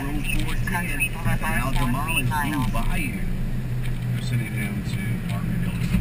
Road 14 at Al Jamal is Blue Bayou. We're sending him to Martin Hill